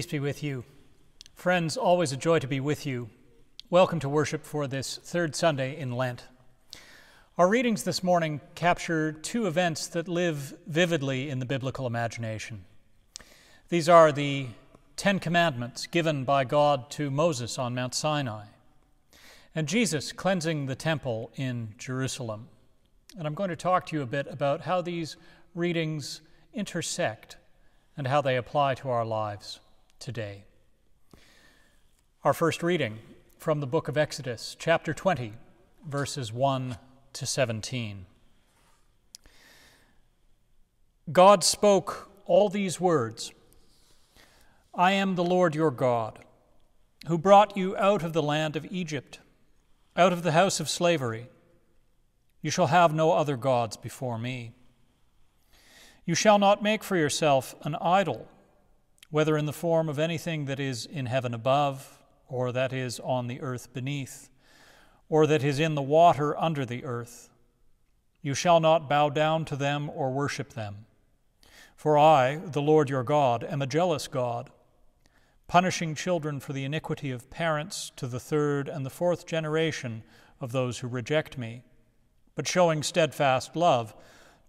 Peace be with you. Friends, always a joy to be with you. Welcome to worship for this third Sunday in Lent. Our readings this morning capture two events that live vividly in the biblical imagination. These are the Ten Commandments given by God to Moses on Mount Sinai, and Jesus cleansing the temple in Jerusalem. And I'm going to talk to you a bit about how these readings intersect and how they apply to our lives today. Our first reading from the book of Exodus, chapter 20, verses 1 to 17. God spoke all these words I am the Lord your God, who brought you out of the land of Egypt, out of the house of slavery. You shall have no other gods before me. You shall not make for yourself an idol whether in the form of anything that is in heaven above, or that is on the earth beneath, or that is in the water under the earth. You shall not bow down to them or worship them. For I, the Lord your God, am a jealous God, punishing children for the iniquity of parents to the third and the fourth generation of those who reject me, but showing steadfast love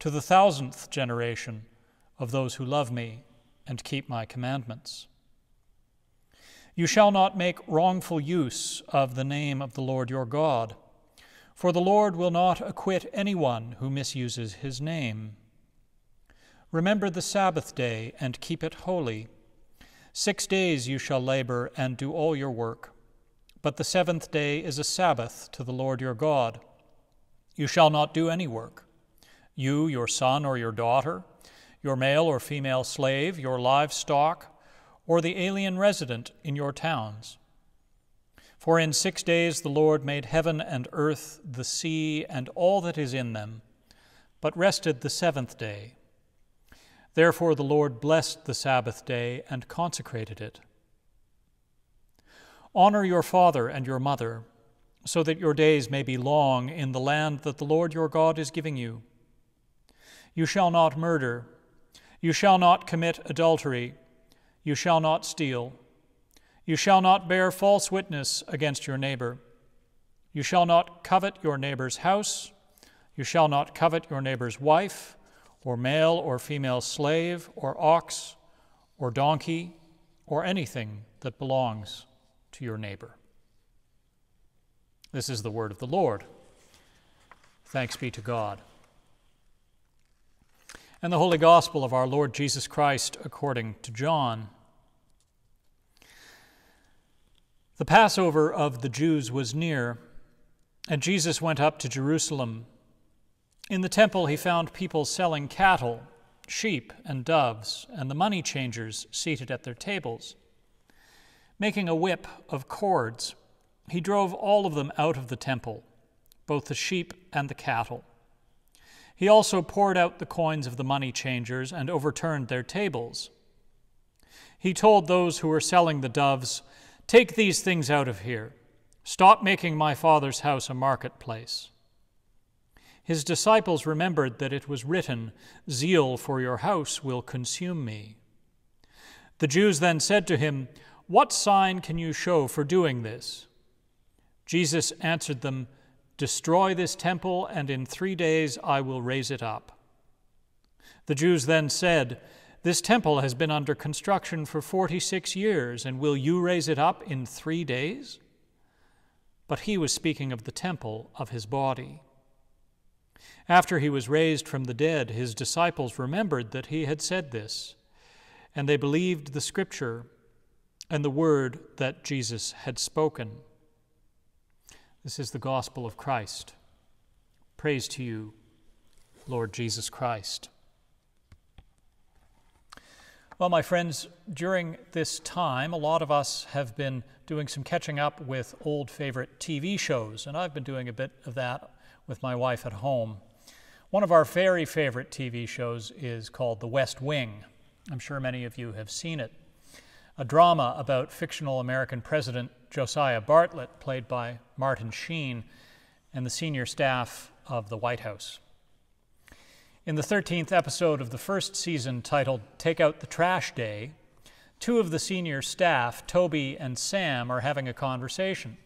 to the thousandth generation of those who love me and keep my commandments. You shall not make wrongful use of the name of the Lord your God, for the Lord will not acquit anyone who misuses his name. Remember the Sabbath day and keep it holy. Six days you shall labor and do all your work, but the seventh day is a Sabbath to the Lord your God. You shall not do any work, you, your son, or your daughter your male or female slave, your livestock, or the alien resident in your towns. For in six days the Lord made heaven and earth, the sea, and all that is in them, but rested the seventh day. Therefore the Lord blessed the Sabbath day and consecrated it. Honor your father and your mother, so that your days may be long in the land that the Lord your God is giving you. You shall not murder. You shall not commit adultery. You shall not steal. You shall not bear false witness against your neighbor. You shall not covet your neighbor's house. You shall not covet your neighbor's wife, or male or female slave, or ox, or donkey, or anything that belongs to your neighbor. This is the word of the Lord. Thanks be to God and the Holy Gospel of our Lord Jesus Christ according to John. The Passover of the Jews was near, and Jesus went up to Jerusalem. In the temple, he found people selling cattle, sheep, and doves, and the money changers seated at their tables. Making a whip of cords, he drove all of them out of the temple, both the sheep and the cattle. He also poured out the coins of the money changers and overturned their tables. He told those who were selling the doves, Take these things out of here. Stop making my father's house a marketplace. His disciples remembered that it was written, Zeal for your house will consume me. The Jews then said to him, What sign can you show for doing this? Jesus answered them, Destroy this temple, and in three days I will raise it up. The Jews then said, This temple has been under construction for 46 years, and will you raise it up in three days? But he was speaking of the temple of his body. After he was raised from the dead, his disciples remembered that he had said this, and they believed the scripture and the word that Jesus had spoken. This is the gospel of Christ. Praise to you, Lord Jesus Christ. Well, my friends, during this time, a lot of us have been doing some catching up with old favorite TV shows, and I've been doing a bit of that with my wife at home. One of our very favorite TV shows is called The West Wing. I'm sure many of you have seen it. A drama about fictional American President Josiah Bartlet, played by Martin Sheen, and the senior staff of the White House. In the 13th episode of the first season, titled Take Out the Trash Day, two of the senior staff, Toby and Sam, are having a conversation.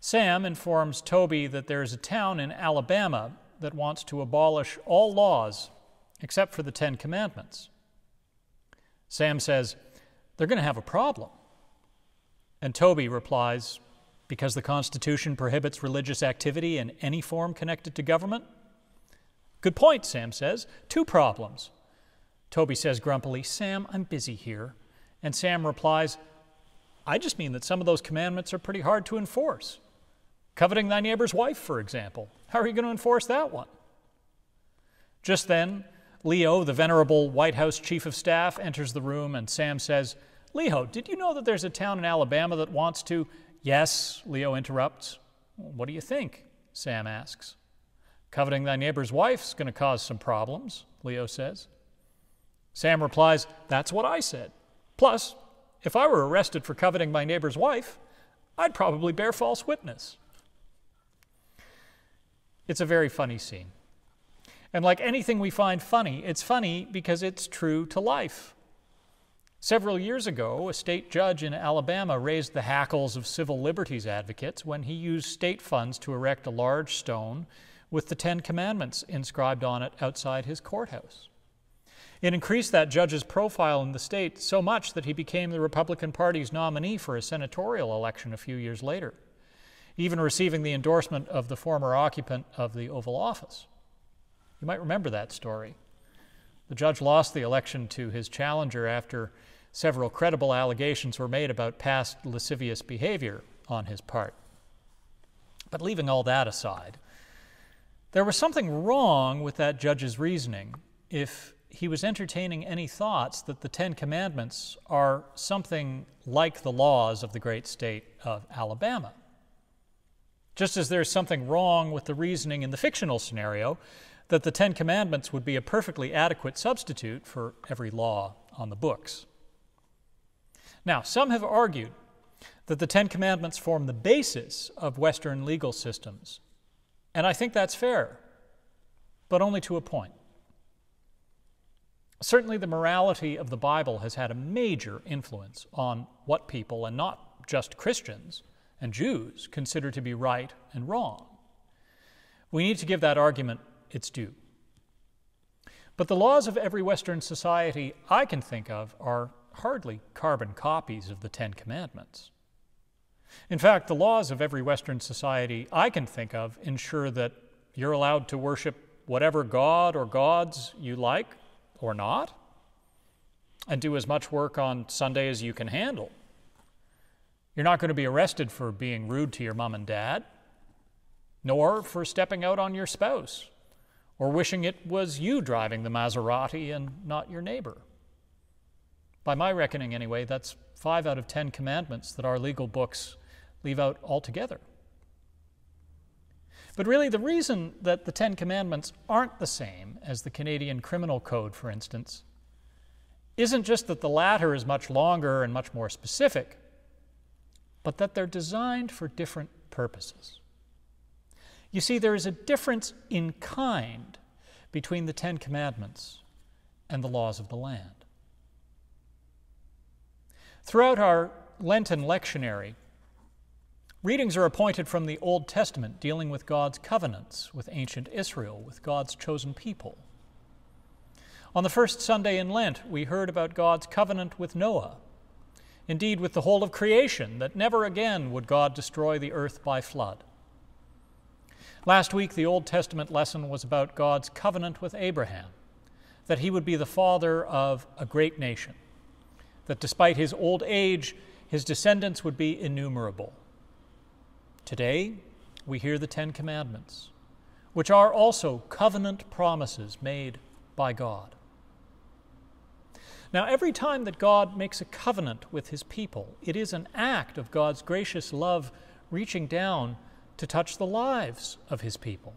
Sam informs Toby that there is a town in Alabama that wants to abolish all laws except for the Ten Commandments. Sam says, They're going to have a problem. And Toby replies, Because the Constitution prohibits religious activity in any form connected to government? Good point, Sam says. Two problems. Toby says grumpily, Sam, I'm busy here. And Sam replies, I just mean that some of those commandments are pretty hard to enforce. Coveting thy neighbor's wife, for example. How are you going to enforce that one? Just then, Leo, the venerable White House chief of staff, enters the room and Sam says, Leo, did you know that there's a town in Alabama that wants to? Yes, Leo interrupts. What do you think? Sam asks. Coveting thy neighbor's wife's going to cause some problems, Leo says. Sam replies, That's what I said. Plus, if I were arrested for coveting my neighbor's wife, I'd probably bear false witness. It's a very funny scene. And like anything we find funny, it's funny because it's true to life. Several years ago, a state judge in Alabama raised the hackles of civil liberties advocates when he used state funds to erect a large stone with the Ten Commandments inscribed on it outside his courthouse. It increased that judge's profile in the state so much that he became the Republican Party's nominee for a senatorial election a few years later even receiving the endorsement of the former occupant of the Oval Office. You might remember that story. The judge lost the election to his challenger after several credible allegations were made about past lascivious behavior on his part. But leaving all that aside, there was something wrong with that judge's reasoning if he was entertaining any thoughts that the Ten Commandments are something like the laws of the great state of Alabama. Just as there's something wrong with the reasoning in the fictional scenario that the Ten Commandments would be a perfectly adequate substitute for every law on the books. Now, some have argued that the Ten Commandments form the basis of Western legal systems, and I think that's fair, but only to a point. Certainly, the morality of the Bible has had a major influence on what people, and not just Christians, and Jews consider to be right and wrong. We need to give that argument its due. But the laws of every Western society I can think of are hardly carbon copies of the Ten Commandments. In fact, the laws of every Western society I can think of ensure that you're allowed to worship whatever god or gods you like or not, and do as much work on Sunday as you can handle. You're not going to be arrested for being rude to your mom and dad, nor for stepping out on your spouse, or wishing it was you driving the Maserati and not your neighbor. By my reckoning, anyway, that's five out of ten commandments that our legal books leave out altogether. But really, the reason that the Ten Commandments aren't the same as the Canadian Criminal Code, for instance, isn't just that the latter is much longer and much more specific, but that they're designed for different purposes. You see, there is a difference in kind between the Ten Commandments and the laws of the land. Throughout our Lenten lectionary, readings are appointed from the Old Testament dealing with God's covenants with ancient Israel, with God's chosen people. On the first Sunday in Lent, we heard about God's covenant with Noah indeed with the whole of creation, that never again would God destroy the earth by flood. Last week, the Old Testament lesson was about God's covenant with Abraham, that he would be the father of a great nation, that despite his old age, his descendants would be innumerable. Today, we hear the Ten Commandments, which are also covenant promises made by God. Now, every time that God makes a covenant with his people, it is an act of God's gracious love reaching down to touch the lives of his people.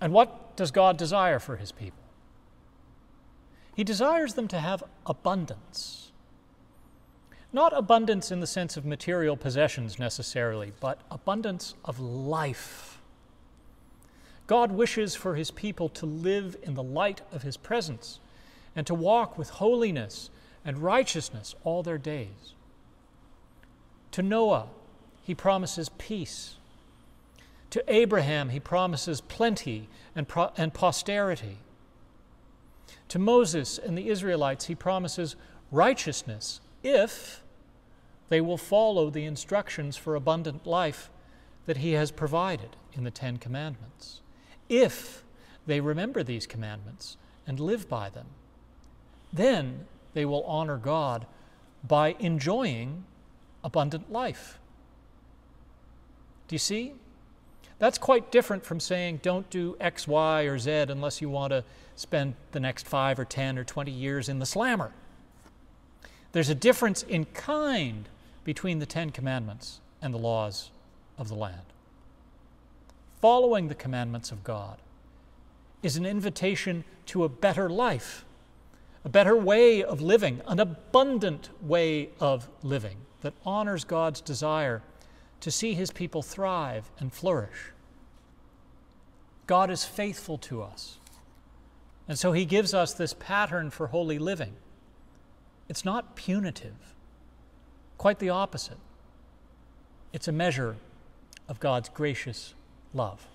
And what does God desire for his people? He desires them to have abundance. Not abundance in the sense of material possessions necessarily, but abundance of life. God wishes for his people to live in the light of his presence and to walk with holiness and righteousness all their days. To Noah, he promises peace. To Abraham, he promises plenty and, pro- and posterity. To Moses and the Israelites, he promises righteousness if they will follow the instructions for abundant life that he has provided in the Ten Commandments. If they remember these commandments and live by them, then they will honor God by enjoying abundant life. Do you see? That's quite different from saying don't do X, Y, or Z unless you want to spend the next five or 10 or 20 years in the slammer. There's a difference in kind between the Ten Commandments and the laws of the land. Following the commandments of God is an invitation to a better life, a better way of living, an abundant way of living that honors God's desire to see his people thrive and flourish. God is faithful to us. And so he gives us this pattern for holy living. It's not punitive, quite the opposite. It's a measure of God's gracious love.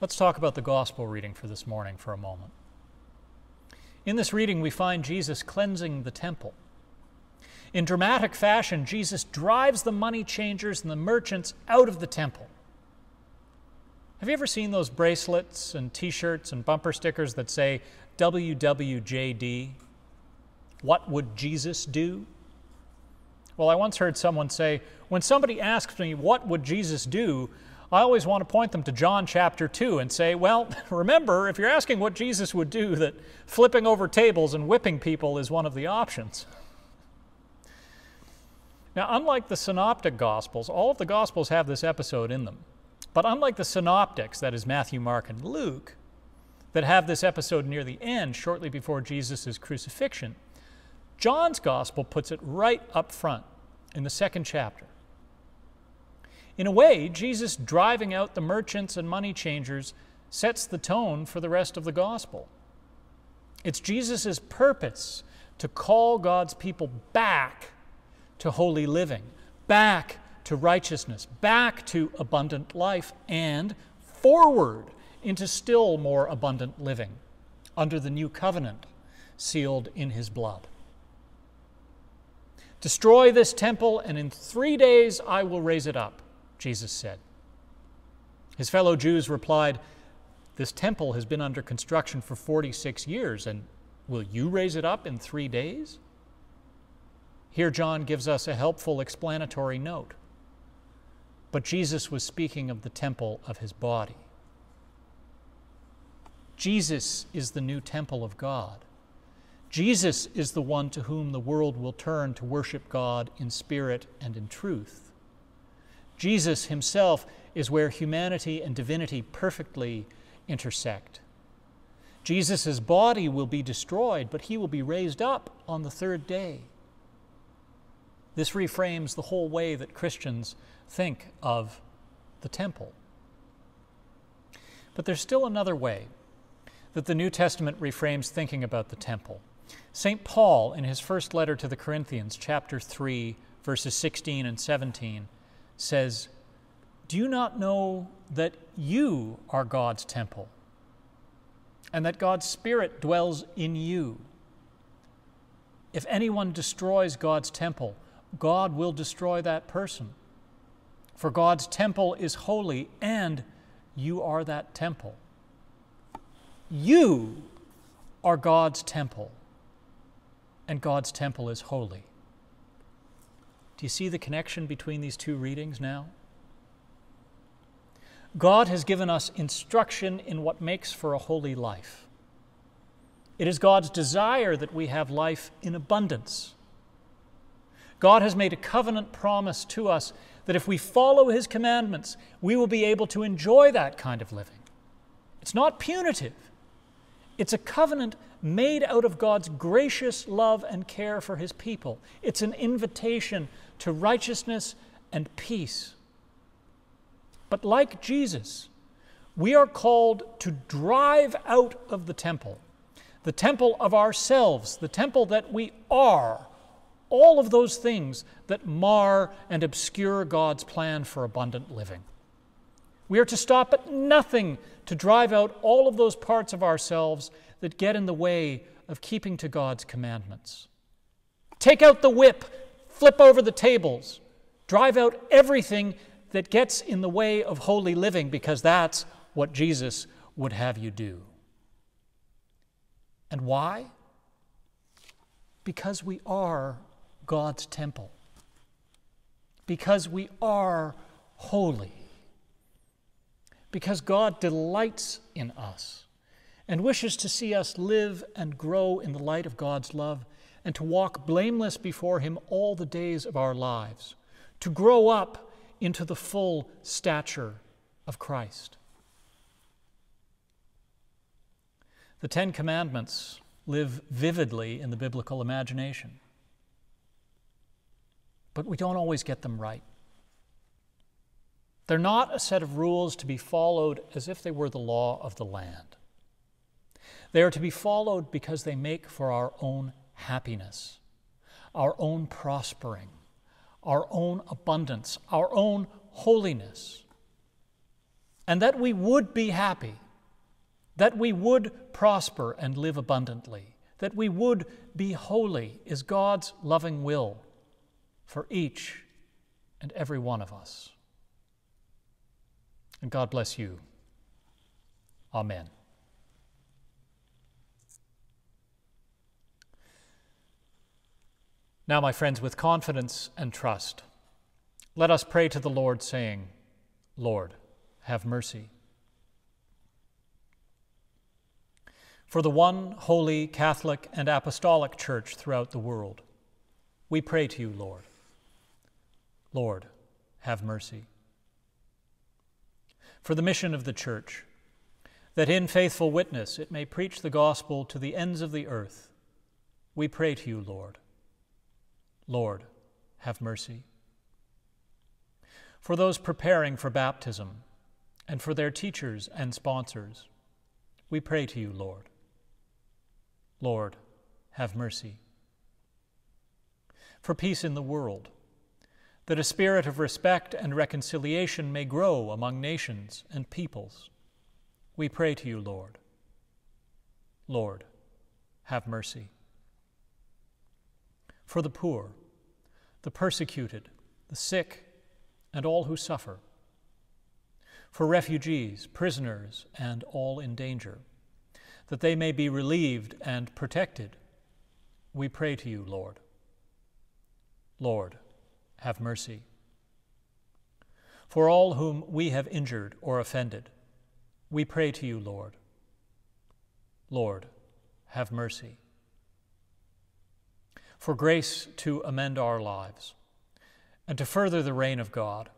Let's talk about the gospel reading for this morning for a moment. In this reading, we find Jesus cleansing the temple. In dramatic fashion, Jesus drives the money changers and the merchants out of the temple. Have you ever seen those bracelets and t shirts and bumper stickers that say WWJD? What would Jesus do? Well, I once heard someone say, when somebody asks me, What would Jesus do? I always want to point them to John chapter 2 and say, Well, remember, if you're asking what Jesus would do, that flipping over tables and whipping people is one of the options. Now, unlike the synoptic gospels, all of the gospels have this episode in them. But unlike the synoptics, that is Matthew, Mark, and Luke, that have this episode near the end, shortly before Jesus' crucifixion, John's gospel puts it right up front in the second chapter. In a way, Jesus driving out the merchants and money changers sets the tone for the rest of the gospel. It's Jesus' purpose to call God's people back to holy living, back to righteousness, back to abundant life, and forward into still more abundant living under the new covenant sealed in his blood. Destroy this temple, and in three days I will raise it up, Jesus said. His fellow Jews replied, This temple has been under construction for 46 years, and will you raise it up in three days? Here, John gives us a helpful explanatory note. But Jesus was speaking of the temple of his body. Jesus is the new temple of God. Jesus is the one to whom the world will turn to worship God in spirit and in truth. Jesus himself is where humanity and divinity perfectly intersect. Jesus' body will be destroyed, but he will be raised up on the third day. This reframes the whole way that Christians think of the temple. But there's still another way that the New Testament reframes thinking about the temple. St. Paul, in his first letter to the Corinthians, chapter 3, verses 16 and 17, says, Do you not know that you are God's temple and that God's Spirit dwells in you? If anyone destroys God's temple, God will destroy that person. For God's temple is holy, and you are that temple. You are God's temple, and God's temple is holy. Do you see the connection between these two readings now? God has given us instruction in what makes for a holy life. It is God's desire that we have life in abundance. God has made a covenant promise to us that if we follow His commandments, we will be able to enjoy that kind of living. It's not punitive, it's a covenant made out of God's gracious love and care for His people. It's an invitation to righteousness and peace. But like Jesus, we are called to drive out of the temple the temple of ourselves, the temple that we are, all of those things that mar and obscure God's plan for abundant living. We are to stop at nothing to drive out all of those parts of ourselves that get in the way of keeping to God's commandments. Take out the whip, flip over the tables, drive out everything that gets in the way of holy living because that's what Jesus would have you do. And why? Because we are God's temple, because we are holy, because God delights in us and wishes to see us live and grow in the light of God's love and to walk blameless before Him all the days of our lives, to grow up into the full stature of Christ. The Ten Commandments live vividly in the biblical imagination, but we don't always get them right. They're not a set of rules to be followed as if they were the law of the land. They are to be followed because they make for our own happiness, our own prospering, our own abundance, our own holiness. And that we would be happy, that we would prosper and live abundantly, that we would be holy is God's loving will for each and every one of us. And God bless you. Amen. Now, my friends, with confidence and trust, let us pray to the Lord, saying, Lord, have mercy. For the one holy, Catholic, and Apostolic Church throughout the world, we pray to you, Lord. Lord, have mercy. For the mission of the Church, that in faithful witness it may preach the gospel to the ends of the earth, we pray to you, Lord. Lord, have mercy. For those preparing for baptism and for their teachers and sponsors, we pray to you, Lord. Lord, have mercy. For peace in the world, that a spirit of respect and reconciliation may grow among nations and peoples, we pray to you, Lord. Lord, have mercy for the poor, the persecuted, the sick, and all who suffer, for refugees, prisoners, and all in danger, that they may be relieved and protected. We pray to you, Lord. Lord, have mercy. For all whom we have injured or offended, we pray to you, Lord. Lord, have mercy for grace to amend our lives and to further the reign of God.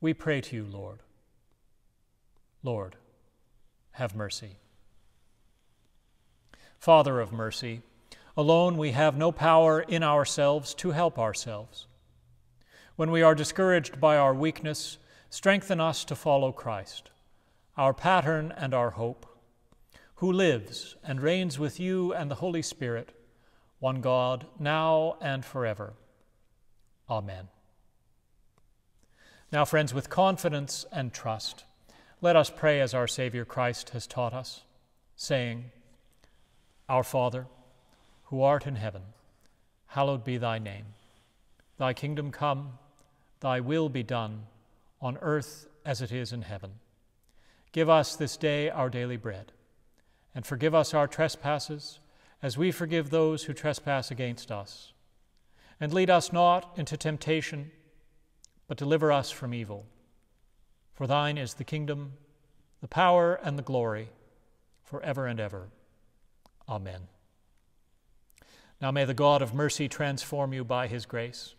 We pray to you, Lord. Lord, have mercy. Father of mercy, alone we have no power in ourselves to help ourselves. When we are discouraged by our weakness, strengthen us to follow Christ, our pattern and our hope, who lives and reigns with you and the Holy Spirit one God, now and forever. Amen. Now, friends, with confidence and trust, let us pray as our Savior Christ has taught us, saying, Our Father, who art in heaven, hallowed be thy name. Thy kingdom come, thy will be done, on earth as it is in heaven. Give us this day our daily bread, and forgive us our trespasses as we forgive those who trespass against us. And lead us not into temptation, but deliver us from evil. For thine is the kingdom, the power, and the glory, forever and ever. Amen. Now may the God of mercy transform you by his grace,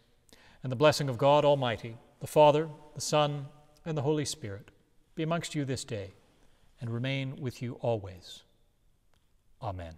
and the blessing of God Almighty, the Father, the Son, and the Holy Spirit be amongst you this day and remain with you always. Amen.